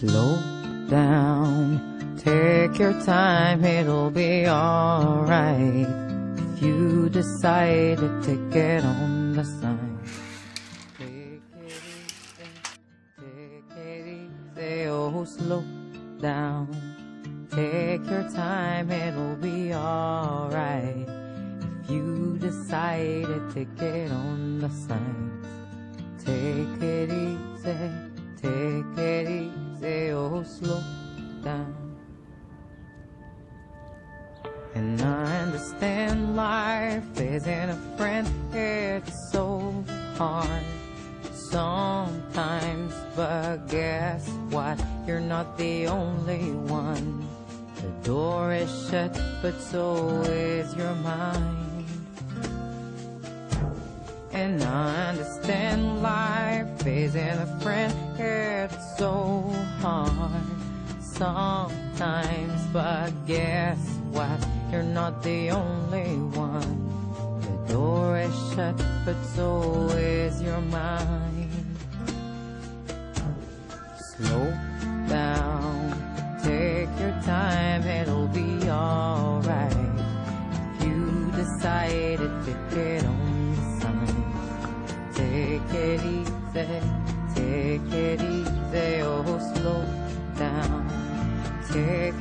Slow down, take your time, it'll be alright. If you decide to take it on the sign. Take it easy, take it easy, oh slow down. Take your time, it'll be alright. If you decide to take it on the signs. Take it easy, take it easy, oh slow down. And I understand life isn't a friend, it's so hard sometimes. But guess what? You're not the only one. The door is shut, but so is your mind. And I understand life isn't a friend, it's so hard sometimes. But guess what? You're not the only one. The door is shut, but so is your mind. Slow down, take your time,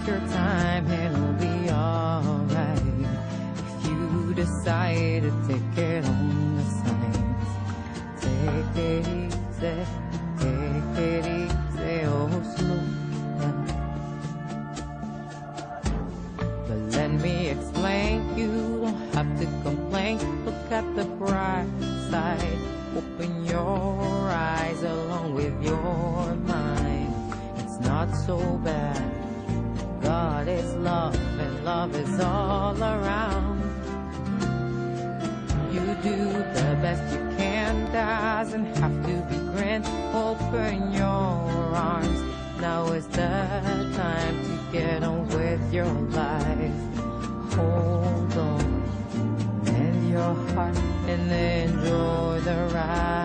your time, it'll be alright. If you decide to take it on the signs, take it Open your arms. Now is the time to get on with your life. Hold on and your heart and enjoy the ride.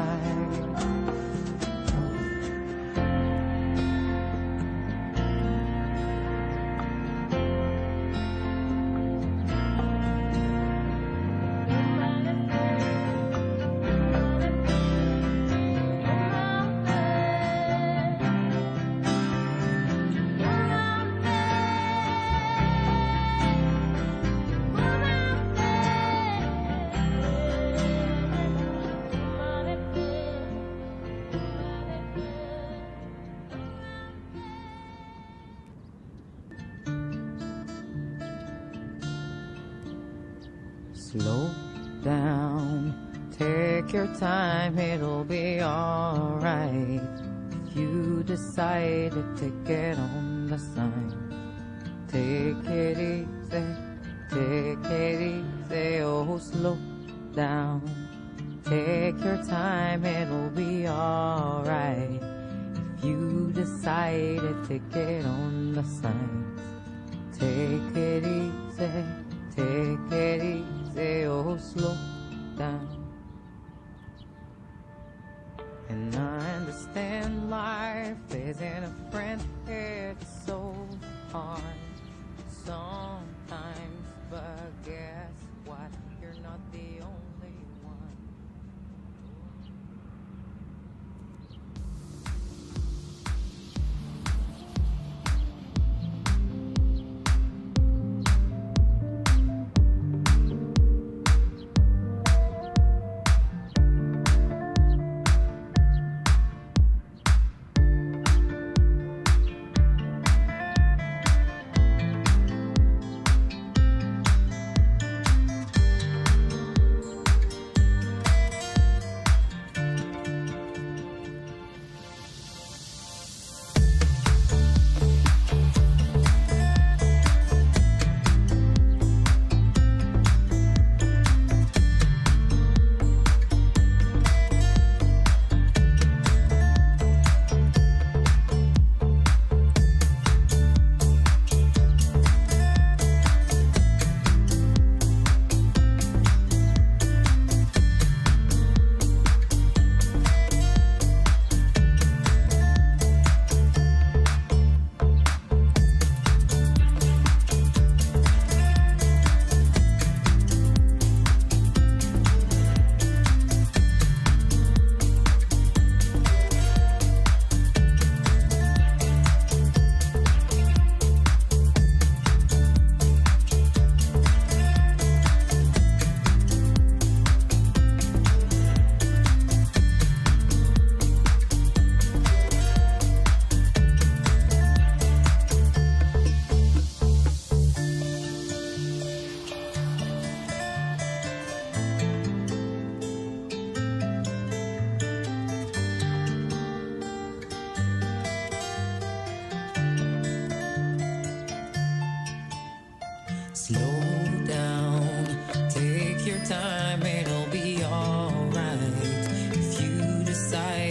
Down, take your time, it'll be alright. If you decide to it on the sign, take it easy, take it easy, oh slow down. Take your time, it'll be alright. If you decide to it on the signs, take it easy, take it easy, oh slow down. side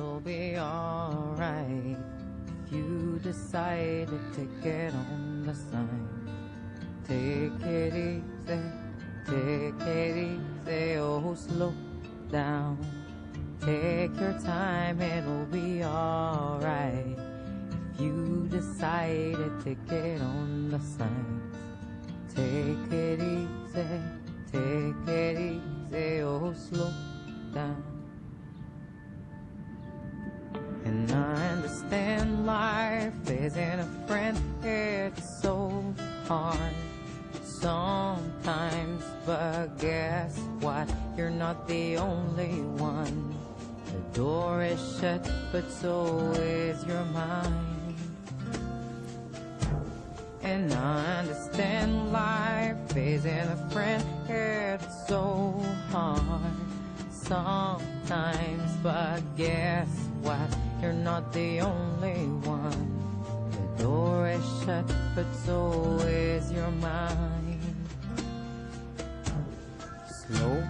it'll be alright. If you decide to take it on the sign, take it easy, take it easy, oh, slow down. Take your time, it'll be alright. If you decide to take it on the signs, take it easy, take it easy, oh, slow down. Isn't a friend, it's so hard sometimes. But guess what? You're not the only one. The door is shut, but so is your mind. And I understand life isn't a friend, it's so hard sometimes. But guess what? You're not the only one. Door is shut, but so is your mind. Slow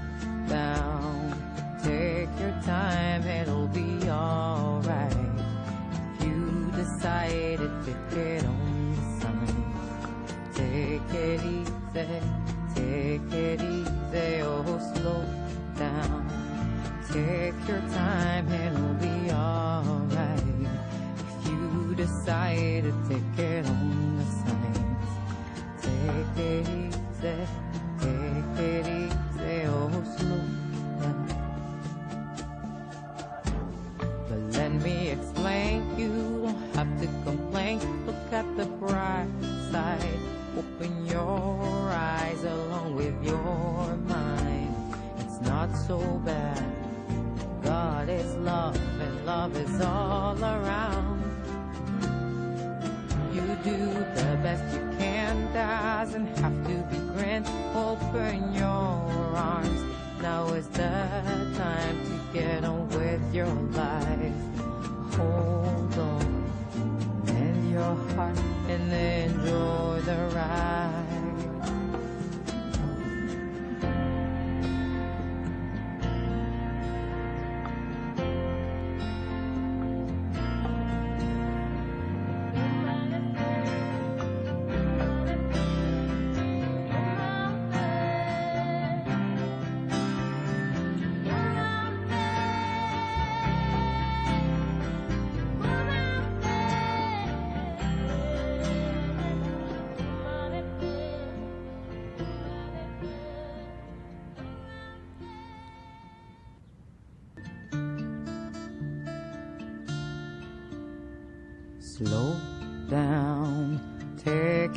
down, take your time, it'll be alright. If you decide to it on the sign, take it easy, side. Open your eyes along with your mind. It's not so bad. God is love and love is all around. You do the best you can, doesn't have to be grand. Open your arms. Now is the time to get on with your life.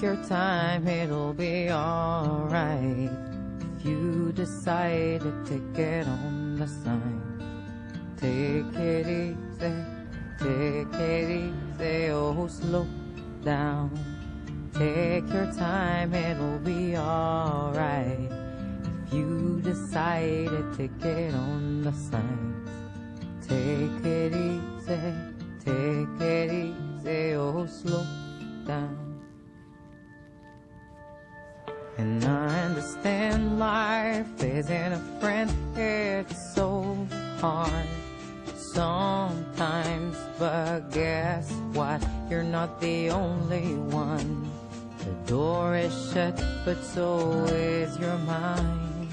Your time, it'll be alright. if you decide to take it on the sign. Take it easy, take it easy, oh slow down. Take your time, it'll be alright if you decide to take it on the signs. Take it easy, take it easy, oh slow down. And I understand life isn't a friend, it's so hard sometimes. But guess what? You're not the only one. The door is shut, but so is your mind.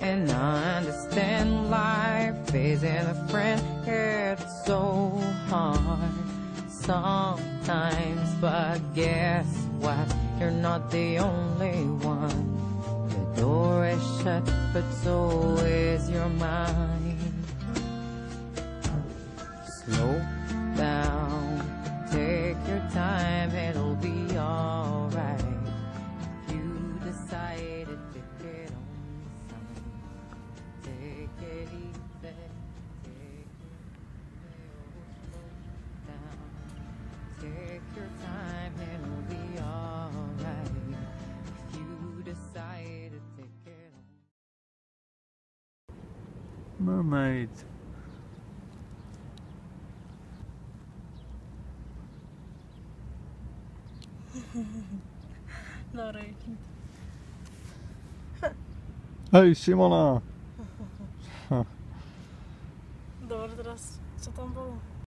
And I understand life isn't a friend, it's so hard sometimes. But guess what? You're not the only one. The door is shut, but so is your mind. Slow down, take your time, it'll be alright. If you decide to it on the sign, take it easy, take it slow down. Take your time, on. Mermaid. Dalej. Hej Simona! Dobra, teraz co tam było?